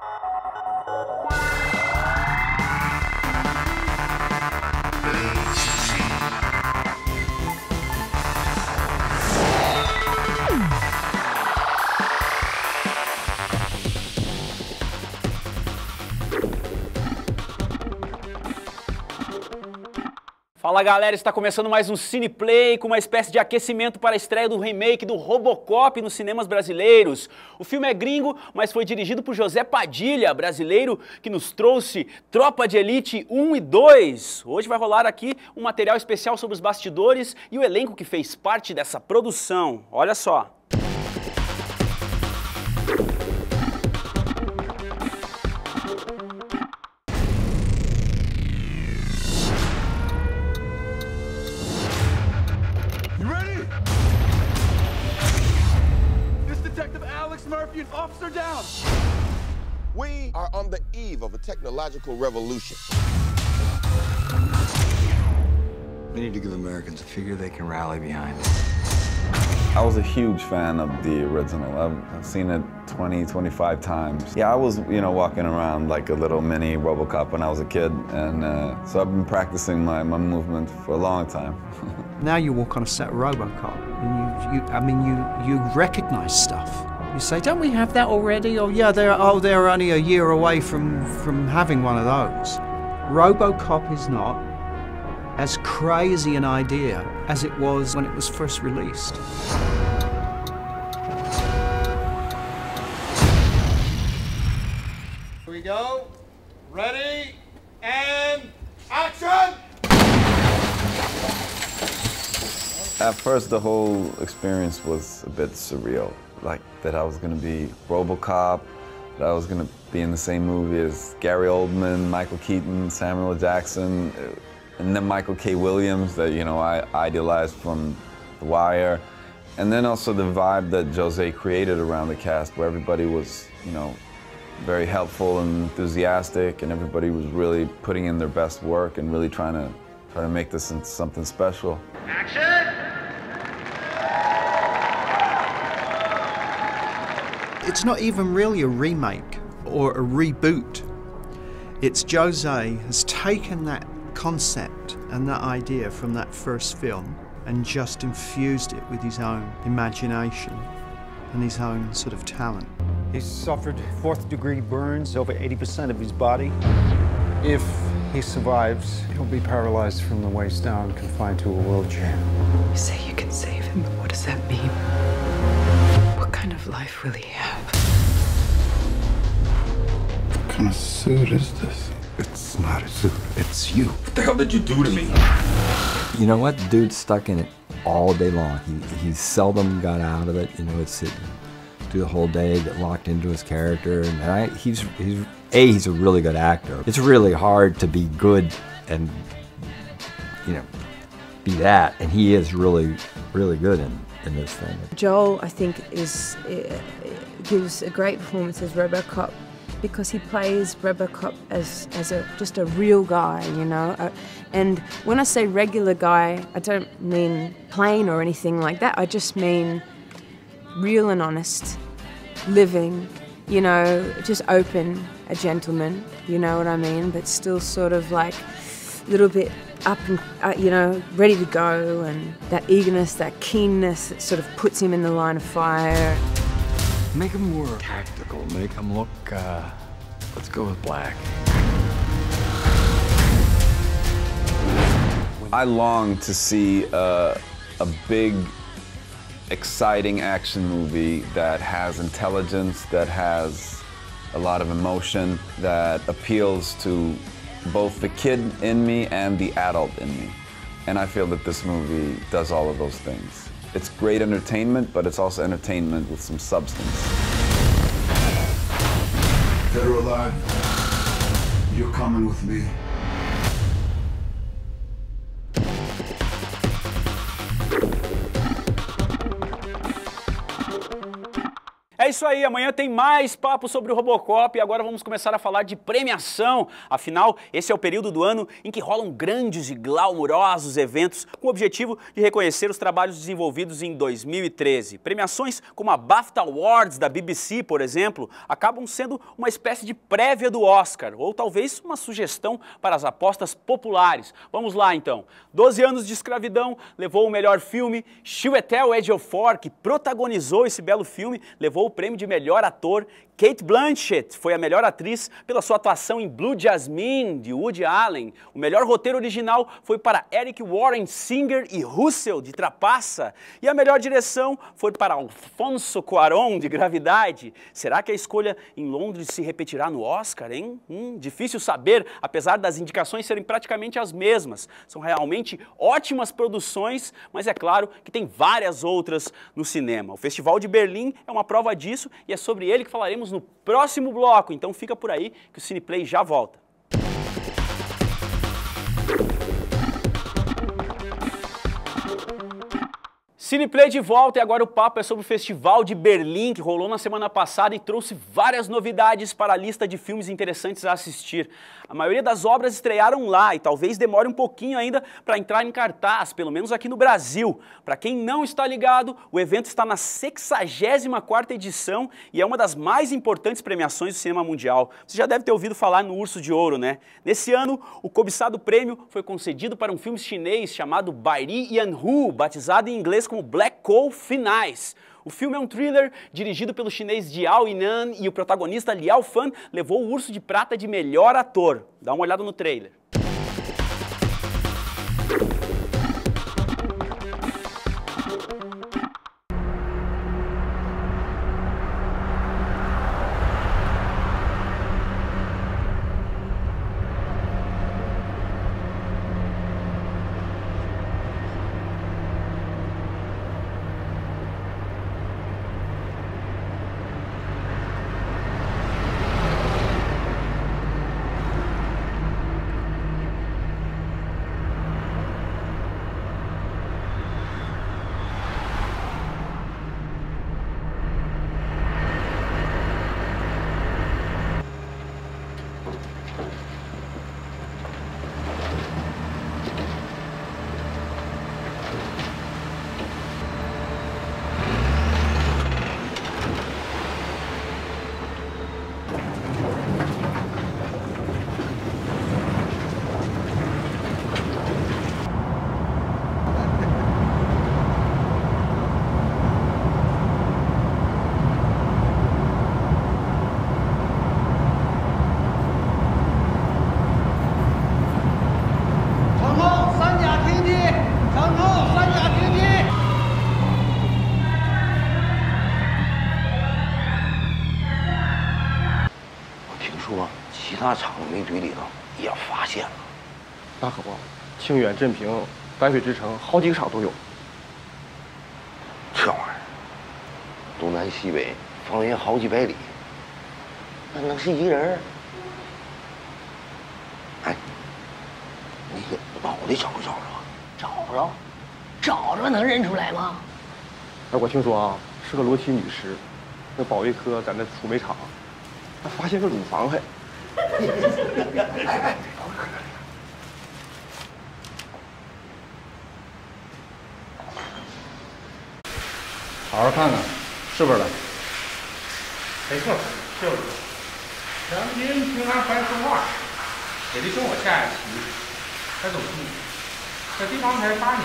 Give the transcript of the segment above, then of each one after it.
Thank you. Fala galera, está começando mais um Cineplay com uma espécie de aquecimento para a estreia do remake do Robocop nos cinemas brasileiros. O filme é gringo, mas foi dirigido por José Padilha, brasileiro que nos trouxe Tropa de Elite 1 e 2. Hoje vai rolar aqui um material especial sobre os bastidores e o elenco que fez parte dessa produção. Olha só. Murphy and Officer Down. We are on the eve of a technological revolution. We need to give Americans a figure they can rally behind. I was a huge fan of the original. I've, I've seen it 20, 25 times. Yeah, I was, you know, walking around like a little mini RoboCop when I was a kid, and uh, so I've been practicing my, my movement for a long time. Now you walk on a set of RoboCop, and you, you I mean, you, you recognize stuff. You say, "Don't we have that already?" Or, "Yeah, they're oh, they're only a year away from from having one of those." RoboCop is not as crazy an idea as it was when it was first released. Here we go. Ready and action! At first, the whole experience was a bit surreal. Like that I was gonna be RoboCop, that I was gonna be in the same movie as Gary Oldman, Michael Keaton, Samuel Jackson, uh, and then Michael K. Williams that you know I idealized from The Wire, and then also the vibe that Jose created around the cast, where everybody was you know very helpful and enthusiastic, and everybody was really putting in their best work and really trying to try to make this into something special. It's not even really a remake or a reboot. It's Jose has taken that concept and that idea from that first film and just infused it with his own imagination and his own sort of talent. He suffered fourth degree burns over 80% of his body. If he survives, he'll be paralyzed from the waist down, confined to a wheelchair. You say you can save him, but what does that mean? What kind of life will he have? What kind of suit is this? It's not a suit. It's you. What the hell did you do to me? You know what? The dude's stuck in it all day long. He, he seldom got out of it. You know, it's it, do the whole day, get locked into his character, and I, he's he's a he's a really good actor. It's really hard to be good and you know be that, and he is really really good in in this thing. Joel, I think, is uh, gives a great performance as RoboCop because he plays RoboCop as as a just a real guy, you know. Uh, and when I say regular guy, I don't mean plain or anything like that. I just mean real and honest, living, you know, just open, a gentleman, you know what I mean, but still sort of like little bit up and, uh, you know, ready to go, and that eagerness, that keenness that sort of puts him in the line of fire. Make him more tactical. Make him look, uh, let's go with black. I long to see uh, a big, exciting action movie that has intelligence, that has a lot of emotion, that appeals to both the kid in me and the adult in me. And I feel that this movie does all of those things. It's great entertainment, but it's also entertainment with some substance. Dead alive, you're coming with me. É isso aí, amanhã tem mais papo sobre o Robocop e agora vamos começar a falar de premiação. Afinal, esse é o período do ano em que rolam grandes e glamurosos eventos com o objetivo de reconhecer os trabalhos desenvolvidos em 2013. Premiações como a BAFTA Awards da BBC, por exemplo, acabam sendo uma espécie de prévia do Oscar, ou talvez uma sugestão para as apostas populares. Vamos lá então. 12 anos de escravidão levou o melhor filme, Chiwetel Ejiofor, que protagonizou esse belo filme, levou prêmio de melhor ator. Kate Blanchett foi a melhor atriz pela sua atuação em Blue Jasmine, de Woody Allen. O melhor roteiro original foi para Eric Warren Singer e Russell, de Trapaça. E a melhor direção foi para Alfonso Cuarón, de Gravidade. Será que a escolha em Londres se repetirá no Oscar, hein? Hum, difícil saber, apesar das indicações serem praticamente as mesmas. São realmente ótimas produções, mas é claro que tem várias outras no cinema. O Festival de Berlim é uma prova disso e é sobre ele que falaremos no próximo bloco. Então fica por aí que o Cineplay já volta. Cineplay de volta e agora o papo é sobre o Festival de Berlim que rolou na semana passada e trouxe várias novidades para a lista de filmes interessantes a assistir. A maioria das obras estrearam lá e talvez demore um pouquinho ainda para entrar em cartaz, pelo menos aqui no Brasil. Para quem não está ligado, o evento está na 64ª edição e é uma das mais importantes premiações do cinema mundial. Você já deve ter ouvido falar no Urso de Ouro, né? Nesse ano, o cobiçado prêmio foi concedido para um filme chinês chamado Bairi Yanhu, batizado em inglês como Black Coal Finais. O filme é um thriller dirigido pelo chinês Jiao Yinan e o protagonista Liao Fan levou o Urso de Prata de melhor ator. Dá uma olhada no trailer. 清远、镇平、白水之城，好几个厂都有。这玩意儿，东南西北，方圆好几百里，那能是一个人？哎，你给老的找不找着？找着，找着能认出来吗？哎，我听说啊，是个裸体女尸，那保卫科在那储煤厂，还发现个乳房，还。好好看看，是不是的？没错，就是。良心平安樊书画，也得跟我下下棋。还走戏，在地方才八年，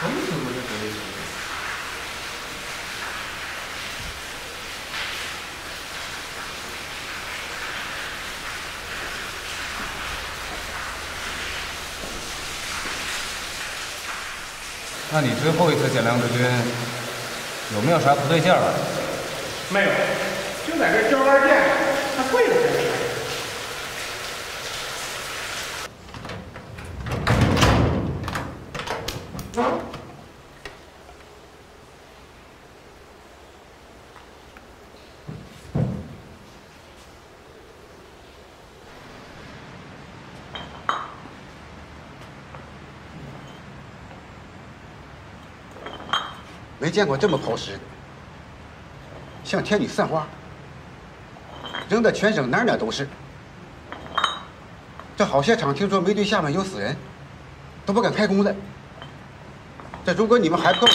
从此不是职业那你最后一次见梁志军？有没有啥不对劲儿？没有，就在这交杆店，他跪着。没见过这么抛尸的。像天女散花，扔的全省哪哪都是。这好些厂听说煤堆下面有死人，都不敢开工了。这如果你们还不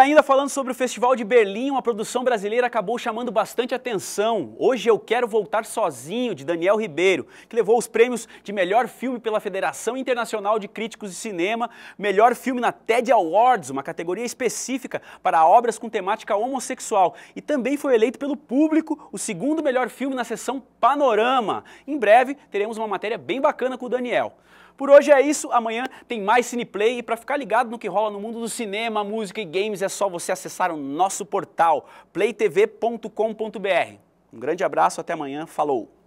ainda falando sobre o Festival de Berlim, uma produção brasileira acabou chamando bastante atenção. Hoje eu quero voltar sozinho, de Daniel Ribeiro, que levou os prêmios de melhor filme pela Federação Internacional de Críticos de Cinema, melhor filme na TED Awards, uma categoria específica para obras com temática homossexual, e também foi eleito pelo público o segundo melhor filme na sessão Panorama. Em breve teremos uma matéria bem bacana com o Daniel. Por hoje é isso, amanhã tem mais Cineplay e para ficar ligado no que rola no mundo do cinema, música e games é só você acessar o nosso portal playtv.com.br. Um grande abraço, até amanhã, falou!